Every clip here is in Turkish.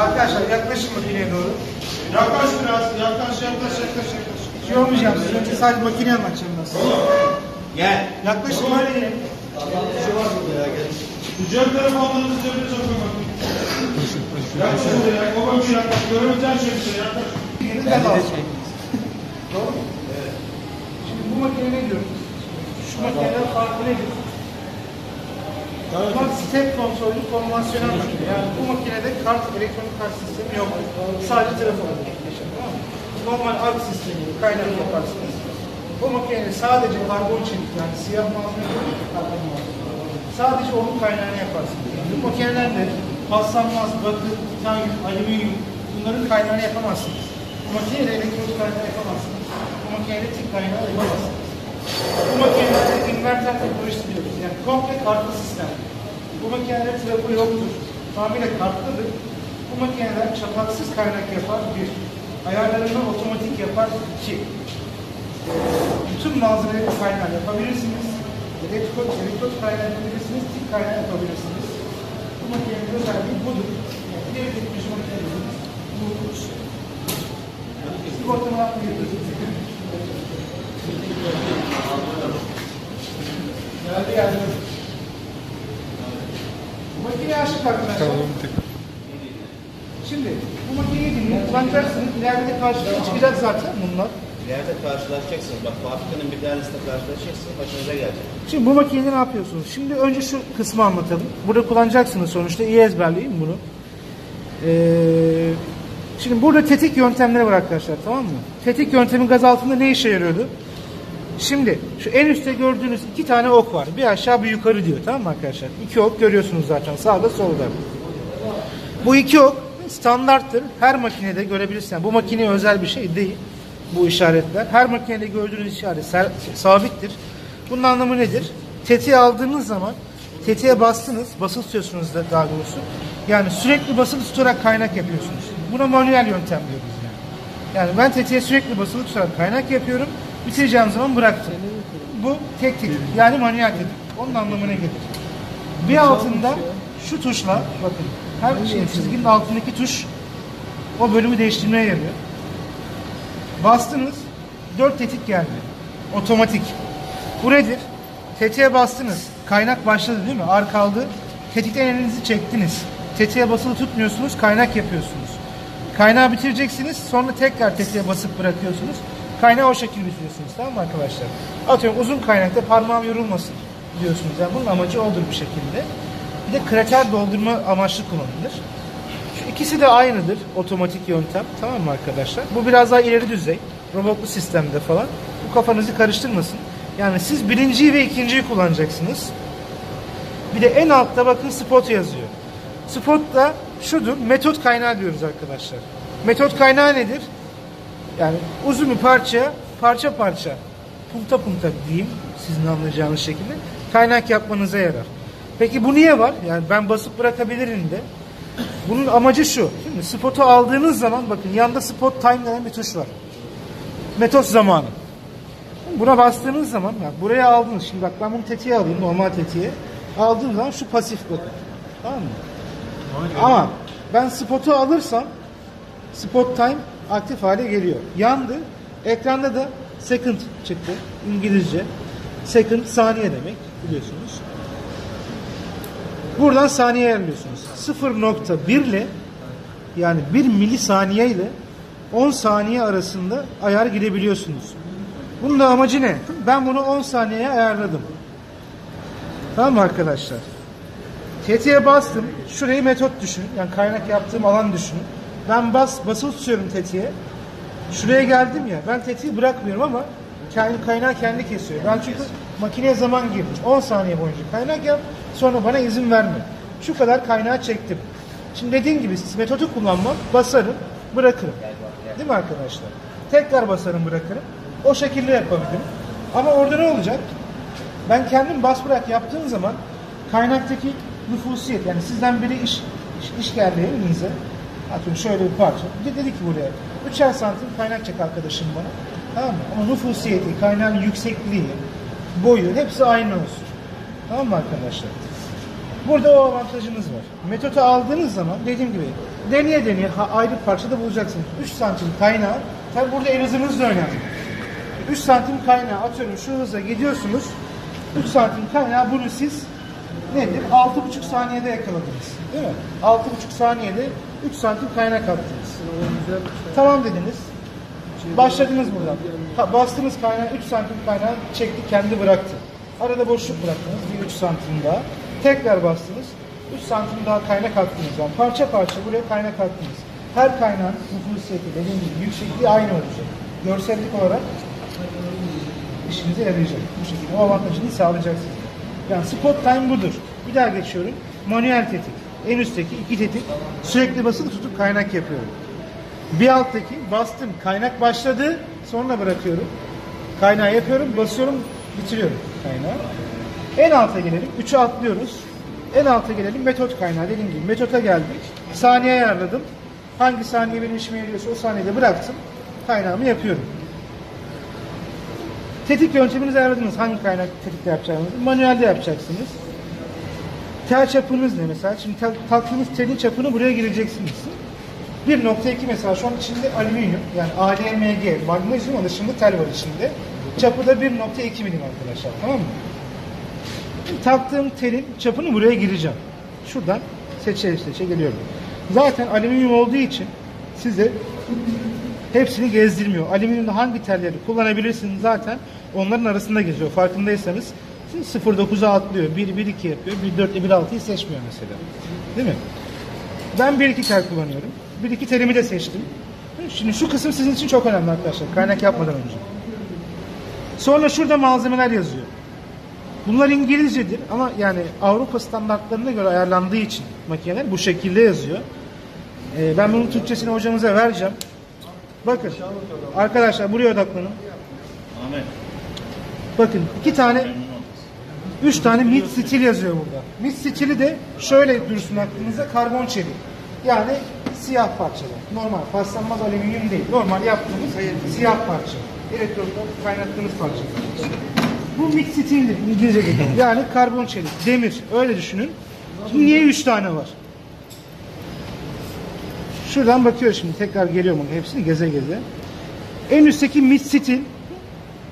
Arkadaşlar yaklaşın makineye doğru. Yaklaş biraz. Yaklaş, yaklaş, yaklaş, yaklaş. Bir şey olmayacak. Siz önce sadece makineyi anlatacağım ben size. Gel. Yaklaşın makineye. Cep telefonlarınızı cebine sokun bakayım. Yaklaş oraya. Babam bir yaklaş. Göremeyeceğin şey bir şey. Yaklaş. Yeniden al. Doğru mu? Şimdi bu makine ne diyoruz? Şu makineden farkı nedir? Bunlar step kontrollü konvansiyonel makine. Yani bu makinede kart, elektronik kart sistemi yok. Sadece telefon tamam mı? Normal ark sistemi, kaynak yaparsınız. Bu makinede sadece karbon çelik yani siyah malzeme değil, karbon malzeme. Sadece onun kaynağını yaparsınız. Yani bu makinelerde paslanmaz, bakır, titanyum, alüminyum bunların kaynağını yapamazsınız. Bu makineyle elektronik kaynağı yapamazsınız. Bu makineyle tik kaynağı yapamazsınız. Bu makinelerde inverter diyoruz. Yani komple kartlı sistem. Bu makinelerde trafo yoktur. Tamamıyla kartlıdır. Bu makineler çapaksız kaynak yapar bir. Ayarlarını otomatik yapar iki. Ee, bütün malzemeleri kaynağı yapabilirsiniz. Elektrik, elektrik kaynağı yapabilirsiniz, tik kaynağı yapabilirsiniz. Bu makinenin özelliği budur. Yani diğer teknoloji makinelerimiz bu. Sigortama yapmıyoruz. Geldi geldi. Makineyi açtık arkadaşlar. Şimdi bu makineyi dinleyin. Kullanacaksınız. İleride de karşınıza çıkacak zaten bunlar. İleride karşılaşacaksınız. Bak fabrikanın bir tanesinde karşılaşacaksınız. Başınıza gelecek. Şimdi bu makinede ne yapıyorsunuz? Şimdi önce şu kısmı anlatalım. Burada kullanacaksınız sonuçta. İyi ezberleyin bunu. Ee, şimdi burada tetik yöntemleri var arkadaşlar tamam mı? Tetik yöntemi gaz altında ne işe yarıyordu? Şimdi şu en üstte gördüğünüz iki tane ok var. Bir aşağı bir yukarı diyor tamam mı arkadaşlar? İki ok görüyorsunuz zaten sağda solda. Bu iki ok standarttır. Her makinede görebilirsiniz. Bu makineye özel bir şey değil. Bu işaretler. Her makinede gördüğünüz işaret sabittir. Bunun anlamı nedir? Tetiği aldığınız zaman tetiğe bastınız, basılı tutuyorsunuz da daha doğrusu. Yani sürekli basılı tutarak kaynak yapıyorsunuz. Buna manuel yöntem diyoruz yani. Yani ben tetiğe sürekli basılı tutarak kaynak yapıyorum. Bitireceğim zaman bıraktım. Bu tek tetik. Yani manuel tetik. Onun anlamına gelir. Bir altında şu tuşla bakın her şey çizginin altındaki tuş o bölümü değiştirmeye yarıyor. Bastınız dört tetik geldi. Otomatik. Bu nedir? Tetiğe bastınız. Kaynak başladı değil mi? Ar kaldı. Tetikten elinizi çektiniz. Tetiğe basılı tutmuyorsunuz. Kaynak yapıyorsunuz. Kaynağı bitireceksiniz. Sonra tekrar tetiğe basıp bırakıyorsunuz. Kaynağı o şekilde bitiriyorsunuz. Tamam mı arkadaşlar? Atıyorum uzun kaynakta parmağım yorulmasın diyorsunuz. Yani bunun amacı odur bir şekilde. Bir de krater doldurma amaçlı kullanılır. Şu ikisi de aynıdır. Otomatik yöntem. Tamam mı arkadaşlar? Bu biraz daha ileri düzey. Robotlu sistemde falan. Bu kafanızı karıştırmasın. Yani siz birinciyi ve ikinciyi kullanacaksınız. Bir de en altta bakın spot yazıyor. Spot da şudur. Metot kaynağı diyoruz arkadaşlar. Metot kaynağı nedir? Yani uzun bir parça, parça parça, punta punta diyeyim sizin anlayacağınız şekilde kaynak yapmanıza yarar. Peki bu niye var? Yani ben basıp bırakabilirim de. Bunun amacı şu. Şimdi spotu aldığınız zaman bakın yanda spot time denen bir tuş var. Metot zamanı. Buna bastığınız zaman bak buraya aldınız. Şimdi bak ben bunu tetiğe alayım normal tetiğe. Aldığım zaman şu pasif bakın. Tamam mı? Ama ben spotu alırsam spot time aktif hale geliyor. Yandı. Ekranda da second çıktı. İngilizce. Second saniye demek biliyorsunuz. Buradan saniye ayarlıyorsunuz. 0.1 ile yani 1 milisaniye ile 10 saniye arasında ayar girebiliyorsunuz. Bunun da amacı ne? Ben bunu 10 saniyeye ayarladım. Tamam mı arkadaşlar? Tetiğe bastım. Şurayı metot düşünün. Yani kaynak yaptığım alan düşünün. Ben bas, basılı tutuyorum tetiğe. Şuraya geldim ya. Ben tetiği bırakmıyorum ama kendi kaynağı kendi kesiyor. Ben çünkü makineye zaman girdim. 10 saniye boyunca kaynak yap. Sonra bana izin verme. Şu kadar kaynağı çektim. Şimdi dediğim gibi metodu kullanmam. Basarım, bırakırım. Değil mi arkadaşlar? Tekrar basarım, bırakırım. O şekilde yapabilirim. Ama orada ne olacak? Ben kendim bas bırak yaptığım zaman kaynaktaki nüfusiyet yani sizden biri iş, iş, iş geldi. Atıyorum şöyle bir parça. Dedi ki buraya 3'er santim kaynak çek arkadaşım bana. Tamam mı? Ama nüfusiyeti, kaynağın yüksekliği, boyu hepsi aynı olsun. Tamam mı arkadaşlar? Burada o avantajınız var. Metodu aldığınız zaman dediğim gibi deneye deneye ayrı parçada bulacaksınız. 3 santim kaynağı. Tabi burada el hızınız da önemli. 3 santim kaynağı atıyorum şu hızla gidiyorsunuz. 3 santim kaynağı bunu siz nedir? 6,5 saniyede yakaladınız. Değil mi? 6,5 saniyede 3 santim kaynak attınız. Tamam dediniz. Başladınız buradan. Bastınız kaynağı 3 santim kaynağı çekti kendi bıraktı. Arada boşluk bıraktınız bir 3 santim daha. Tekrar bastınız. 3 santim daha kaynak attınız. Yani parça parça buraya kaynak attınız. Her kaynağın nüfusiyeti dediğim gibi yüksekliği aynı olacak. Görsellik olarak işinize yarayacak. Bu şekilde o avantajını sağlayacaksınız. Yani spot time budur. Bir daha geçiyorum. Manuel tetik. En üstteki iki tetik sürekli basılı tutup kaynak yapıyorum. Bir alttaki bastım kaynak başladı sonra bırakıyorum. Kaynağı yapıyorum basıyorum bitiriyorum kaynağı. En alta gelelim. 3'ü atlıyoruz. En alta gelelim metot kaynağı dediğim gibi metota geldik. Saniye ayarladım. Hangi saniye benim işime yarıyorsa o saniyede bıraktım. Kaynağımı yapıyorum. Tetik yönteminizi ayarladınız. Hangi kaynak tetikte yapacağınızı. Manuelde yapacaksınız. Tel çapınız ne mesela? Şimdi tel, taktığınız telin çapını buraya gireceksiniz. 1.2 mesela şu an içinde alüminyum yani ALMG magnezyum alışımlı tel var içinde. Çapı da 1.2 milim arkadaşlar tamam mı? Taktığım telin çapını buraya gireceğim. Şuradan seçe seçe geliyorum. Zaten alüminyum olduğu için size hepsini gezdirmiyor. Alüminyumda hangi telleri kullanabilirsiniz zaten onların arasında geziyor. Farkındaysanız siz 0.9'a atlıyor. 1 1 2 yapıyor. 1 4 1 6'yı seçmiyor mesela. Değil mi? Ben 1 2 tel kullanıyorum. 1 2 telimi de seçtim. Şimdi şu kısım sizin için çok önemli arkadaşlar. Kaynak yapmadan önce. Sonra şurada malzemeler yazıyor. Bunlar İngilizcedir ama yani Avrupa standartlarına göre ayarlandığı için makineler bu şekilde yazıyor. Ee, ben bunun Türkçesini hocamıza vereceğim. Bakın arkadaşlar buraya odaklanın. Ahmet. Bakın iki tane üç tane mid stil yazıyor burada. Mid stili de şöyle dursun aklınıza karbon çelik. Yani siyah parçalar. Normal paslanmaz alüminyum değil. Normal yaptığımız siyah parça. Elektronda kaynattığımız parça. Bu mid stildir İngilizce gibi. Yani karbon çelik, demir. Öyle düşünün. Şimdi niye üç tane var? Şuradan bakıyor şimdi. Tekrar geliyorum. Hepsini geze geze. En üstteki mid stil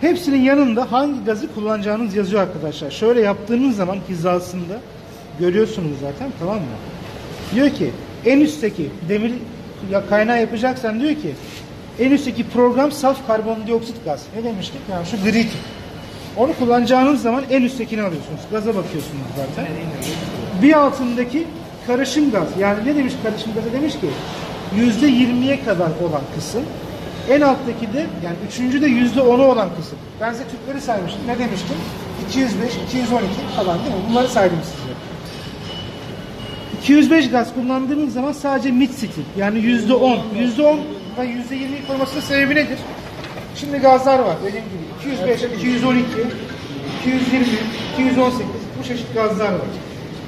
Hepsinin yanında hangi gazı kullanacağınız yazıyor arkadaşlar. Şöyle yaptığınız zaman hizasında görüyorsunuz zaten tamam mı? Diyor ki en üstteki demir ya kaynağı yapacaksan diyor ki en üstteki program saf karbondioksit gaz. Ne demiştik? Yani şu gri. Onu kullanacağınız zaman en üsttekini alıyorsunuz. Gaza bakıyorsunuz zaten. Bir altındaki karışım gaz. Yani ne demiş karışım gazı? Demiş ki yüzde yirmiye kadar olan kısım. En alttaki de yani üçüncü de yüzde onu olan kısım. Ben size Türkleri saymıştım. Ne demiştim? 205, 212 falan değil mi? Bunları saydım size. 205 gaz kullandığımız zaman sadece mid stil yani yüzde 10, yüzde 10 ve yüzde 20'yi koymasının sebebi nedir? Şimdi gazlar var dediğim gibi 205, 212, 220, 218 bu çeşit gazlar var.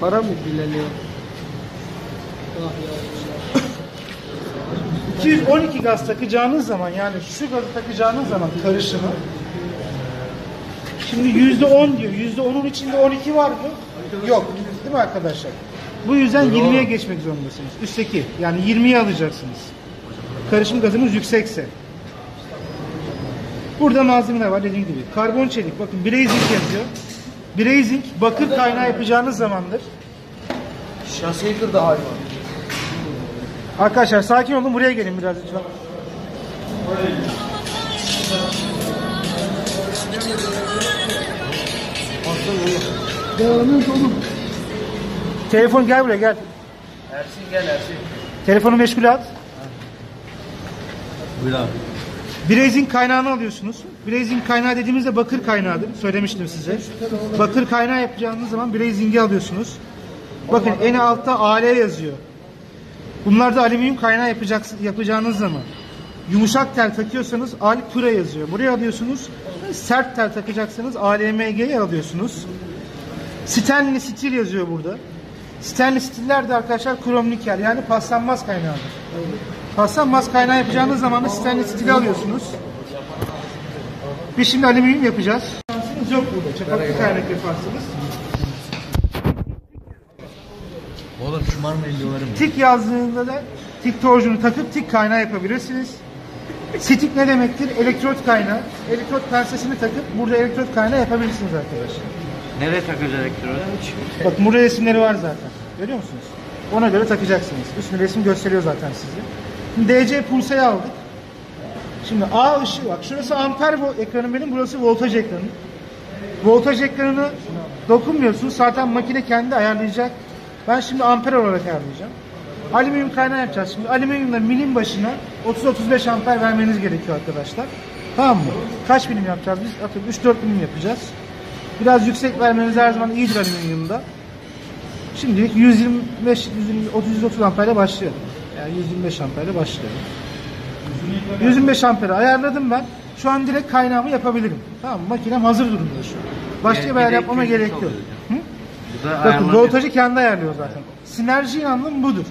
Para mı dileniyor? 212 gaz takacağınız zaman yani şu gazı takacağınız zaman karışımı şimdi yüzde 10 diyor. Yüzde 10'un içinde 12 var mı? Yok. Değil mi arkadaşlar? Bu yüzden 20'ye geçmek zorundasınız. Üstteki yani 20'yi alacaksınız. Karışım gazınız yüksekse. Burada malzemeler var dediğim gibi. Karbon çelik. Bakın brazing yazıyor. Brazing bakır kaynağı yapacağınız zamandır. Şaseyi kırdı hayvan. Arkadaşlar sakin olun buraya gelin biraz lütfen. Telefon gel buraya gel. Ersin gel Ersin. Telefonu meşgule at. Buyur abi. Brazing kaynağını alıyorsunuz. Brazing kaynağı dediğimizde bakır kaynağıdır. Söylemiştim size. Bakır kaynağı yapacağınız zaman brazing'i alıyorsunuz. Bakın en altta AL yazıyor. Bunlarda alüminyum kaynağı yapacaksınız, yapacağınız zaman yumuşak tel takıyorsanız al pura yazıyor. Buraya alıyorsunuz. Sert tel takacaksanız ALMG'yi alıyorsunuz. Stanley stil yazıyor burada. Stanley stiller de arkadaşlar krom nikel yani paslanmaz kaynağıdır. Paslanmaz kaynağı yapacağınız zaman da Stanley stili alıyorsunuz. Biz şimdi alüminyum yapacağız. kaynaklığımız yok burada. Çapaklı kaynak yaparsınız. Oğlum şımarmayın diyorlarım. Tik yazdığında da tik torcunu takıp tik kaynağı yapabilirsiniz. Stick ne demektir? Elektrot kaynağı. Elektrot pensesini takıp burada elektrot kaynağı yapabilirsiniz arkadaşlar. Nereye takacağız elektronik? Bak burada resimleri var zaten. Görüyor musunuz? Ona göre takacaksınız. Üstünde resim gösteriyor zaten size. Şimdi DC pulseyi aldık. Şimdi A ışığı bak. Şurası amper bu ekranım benim. Burası voltaj ekranı. Voltaj ekranını dokunmuyorsunuz. Zaten makine kendi ayarlayacak. Ben şimdi amper olarak ayarlayacağım. Alüminyum kaynağı yapacağız. Şimdi alüminyumda milim başına 30-35 amper vermeniz gerekiyor arkadaşlar. Tamam mı? Kaç milim yapacağız biz? Atıyorum 3-4 milim yapacağız. Biraz yüksek vermeniz her zaman iyidir alüminyumda. Şimdilik 125 130 130 amperle başlayalım. Yani 125 amperle başlayalım. 125 ampere ayarladım ben. Şu an direkt kaynağımı yapabilirim. Tamam mı? Makinem hazır durumda şu. an. Başka bir ayar yapmama 100 gerek yok. Da Bakın voltajı kendi ayarlıyor zaten. Sinerji anlamı budur.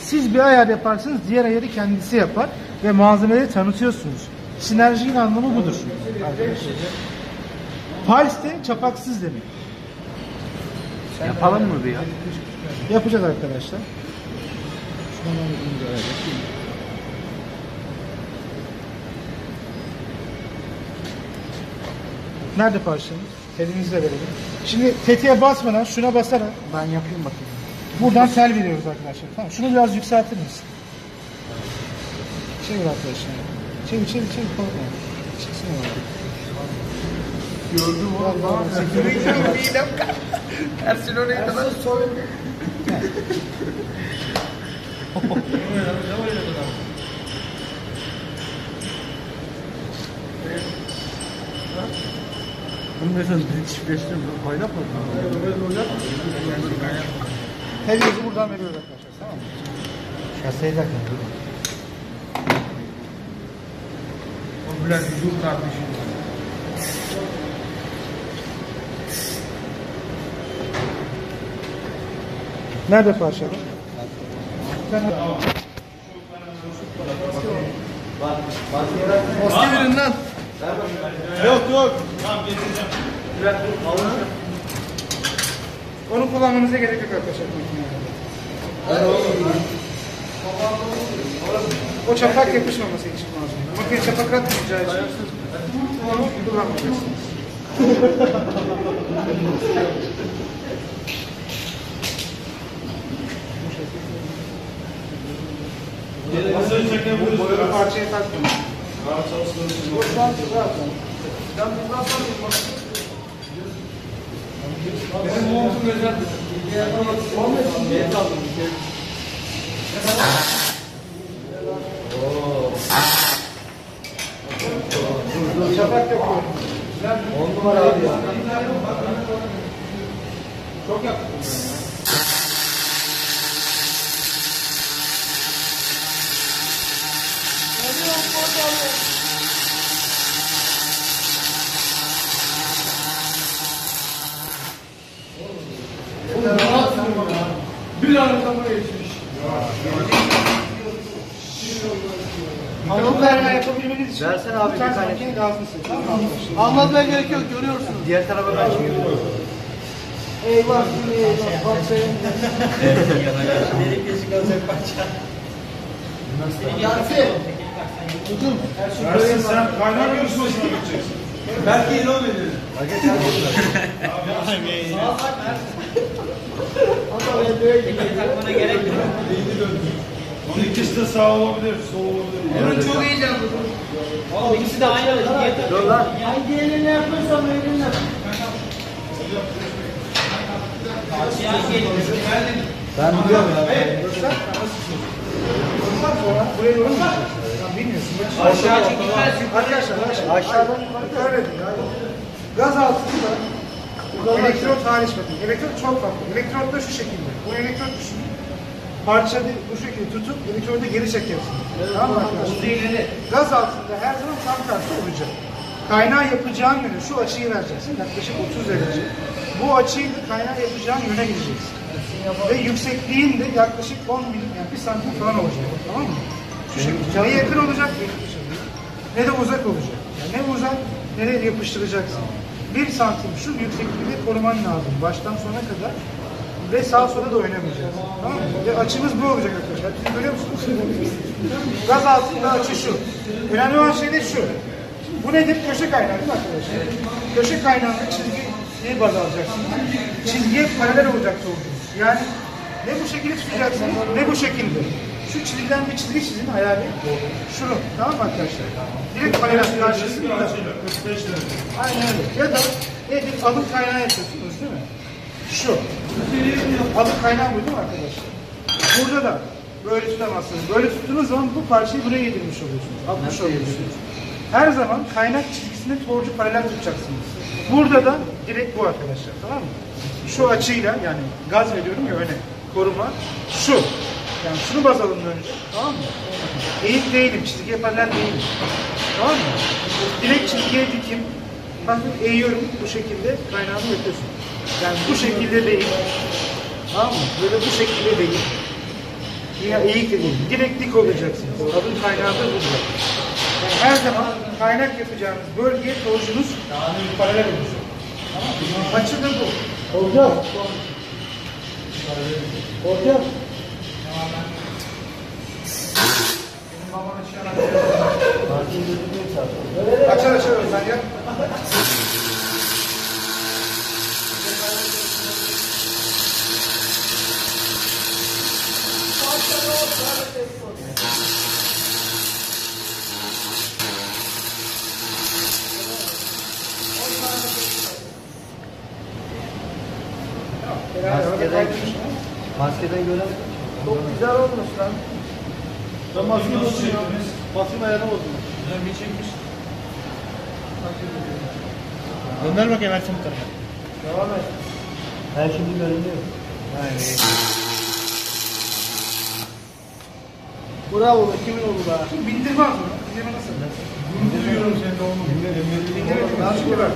Siz bir ayar yaparsınız, diğer ayarı kendisi yapar ve malzemeleri tanıtıyorsunuz. Sinerjinin anlamı budur arkadaşlar. Pals de çapaksız demek. Yapalım mı bir ya? Yapacağız arkadaşlar. Nerede parçamız? Elinizle verelim. Şimdi tetiğe basmadan şuna basarak Ben yapayım bakayım. buradan tel veriyoruz arkadaşlar. Tamam. Şunu biraz yükseltir misin? Çevir arkadaşlar. Çevir çevir çevir. Korkma. Çıksın orada. Gördüm oğlum. Midem Ersin oraya kadar soyun. Bunu mesela ben çiftleştim. Kaynatmadım. Telimizi buradan veriyoruz arkadaşlar. Tamam mı? Şaseyi de O Bülent Yüzük kardeşim. Nerede parçalı? Maske verin lan. Yok yok. Tamam getireceğim. Onu kullanmanıza gerek yok arkadaşlar. O çapak yapışmaması için lazım. Makine çapak atmayacağı için onu kullanmayacaksınız. Masayı çekebiliriz. Boyalı parçayı takmıyorum. Rahat çalıştığınız için. O şu an rahat yani. Ben bundan sonra Benim montum özel. yapıyorum. On numara abi ya. Çok yaptım. Bir buraya geçmiş. Anadolu kaynağı yapabilmeniz için Versene abi bir tane. makine? Anlatmaya gerek yok görüyorsunuz. Diğer tarafa ben çıkıyorum. Eyvah eyvah. Bak senin. Ersin sen kaynak yarışmasına gideceksin. Belki ilham edelim. Onun ikisi de sağ olabilir, sol olabilir. çok heyecanlı. İkisi de aynı. Dur lan. Hangi elinle yapıyorsan elinle. Ben biliyorum ya. Buraya doğru mu Aşağı çekilmez. Arkadaşlar aşağı, aşağıdan yukarı. Gaz altında elektrot hariç bakın. Elektrot çok farklı. Elektrot da şu şekilde. Bu elektrot düşünün. Parçayı bu şekilde tutup elektrodu geri çekersin. Tamam mı arkadaşlar? Gaz altında her zaman tam tersi olacak. Kaynağı yapacağın yöne şu açıyı vereceksin. Yaklaşık 30 derece. Bu açıyı kaynağı yapacağın yöne gideceksin. Ve yüksekliğin de yaklaşık 10 milim yani 1 santim falan olacak. Tamam mı? Ne yakın olacak ne uzak olacak. Yani ne uzak ne de yapıştıracaksın. bir santim şu yüksekliği koruman lazım. Baştan sona kadar. Ve sağa sola da oynamayacağız. Tamam mı? Ve açımız bu olacak arkadaşlar. Siz görüyor musunuz? Gaz altında açı şu. Önemli olan şey de şu. Bu nedir? Köşe kaynağı değil mi arkadaşlar? Köşe kaynağında çizgiyi baz alacaksınız. Çizgiye paralel olacak sonucunuz. Yani ne bu şekilde tutacaksınız ne bu şekilde. Şu çizgiden bir çizgi çizin hayali. Şunu. Tamam mı arkadaşlar? Direkt paralel karşısında. Aynen öyle. Ya da nedir? Alın kaynağı yapıyorsunuz değil mi? Şu. Alın kaynağı bu değil mi arkadaşlar? Burada da böyle tutamazsınız. Böyle tuttuğunuz zaman bu parçayı buraya yedirmiş oluyorsunuz. Atmış oluyorsunuz. Her zaman kaynak çizgisine torcu paralel tutacaksınız. Burada da direkt bu arkadaşlar. Tamam mı? Şu açıyla yani gaz veriyorum ya öne koruma. Şu. Yani şunu baz alın önce. Tamam mı? Eğik değilim. Çizgiye paralel değilim. Tamam mı? Direkt çizgiye dikim. Hafif eğiyorum. Bu şekilde kaynağını yapıyorsun. Yani bu şekilde değil. Tamam mı? Böyle bu şekilde değil. Ya eğik de değil. Direkt dik olacaksınız. Adın kaynağı da burada. Yani her zaman kaynak yapacağınız bölgeye torcunuz paralel olacak. Tamam mı? Açı da bu. Hocam. Hocam. Vamos a echar a la Ben maskeyi bozdum ya. basın ayağına bozdum. Güzel bir çekmiş. Gönder bakayım Ersin bu tarafa. Devam et. Her şimdi görünüyor. Bravo be, kimin oldu be? Şimdi bindirme onu. Bindirme nasıl? Bilmiyorum senin de olmadı. Bindirme bak.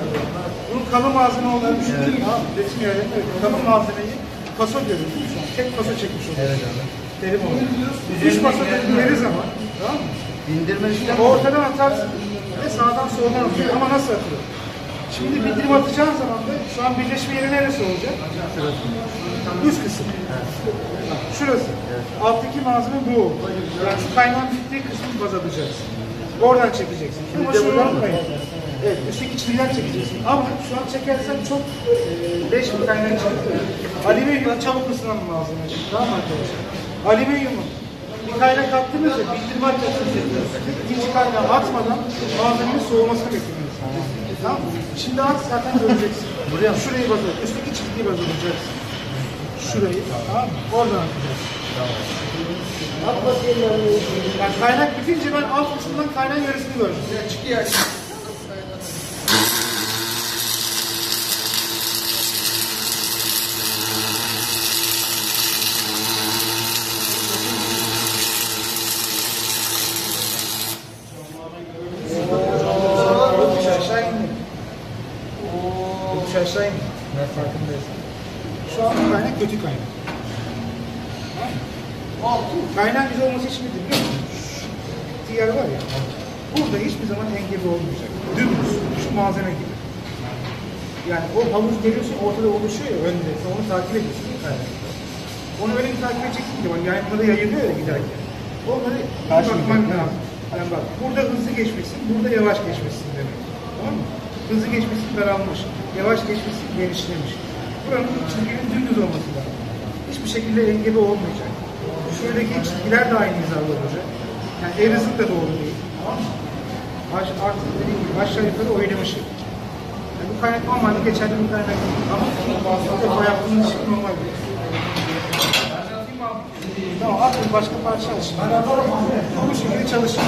Bunun kalın malzeme düşünün. Tamam mı? Resim yerde kalın malzemeyi paso görüyorsun şu an. Tek paso çekmiş oluyor. Evet abi. Terim oluyor. Üç paso dediğiniz zaman, tamam mı? Bindirme işlemi Ortadan atarsın ve sağdan soldan atıyor. Ama nasıl atıyor? Şimdi bindirme atacağın zaman da şu an birleşme yeri neresi olacak? Üst kısım. Şurası. Alttaki malzeme bu. Yani şu kaynağın bittiği kısmı baz alacaksın. Oradan çekeceksin. Ama şunu unutmayın. Evet, üstteki çizgiler çekeceksin. Ama şu an çekersen çok e, leş bir kaynak çıkıyor. Alüminyum çabuk ısınan malzeme. Tamam arkadaşlar? Alüminyumu bir kaynak attığınızda bildirme atacaksınız yapıyorsunuz. İkinci kaynağı atmadan malzemenin soğumasını bekliyorsunuz. Tamam mı? Şimdi at zaten göreceksin. Buraya şurayı baz al. Üstteki çizgiyi baz alacaksın. Şurayı tamam mı? Oradan atacaksın. At bakayım yani kaynak bitince ben alt kısmından kaynağın yarısını göreceğim. Yani çıkıyor. Yokuş aşağı indi. Yokuş aşağı indi. Ne farkındayız. Şu an bu kaynak kötü kaynak. Kaynağın güzel olması için nedir biliyor musun? Şu Diğer var ya, burada hiçbir engel olmayacak. Dümdüz, şu malzeme gibi. Yani o havuz geliyorsun ortada oluşuyor ya önde, sen onu takip ediyorsun kaynak? Onu öyle bir takip edeceksin ki, bak yayınmada yayılıyor ya giderken. Onları iyi bakman lazım. Yani bak, burada hızlı geçmişsin, burada yavaş geçmişsin demek. Tamam mı? Hızlı geçmişsin daralmış, yavaş geçmişsin genişlemiş. Buranın çizginin dümdüz olması lazım. Hiçbir şekilde engeli olmayacak. Şuradaki çizgiler de aynı hizada olacak. Yani hızı da doğru değil. Tamam mı? Baş, artık dediğim gibi aşağı yukarı oynamışım. Yani bu kaynak normalde geçerli bir kaynak değil. Ama defa yaptığınız için normal değil. Tamam artık başka parça alışın. Bu şekilde çalışın.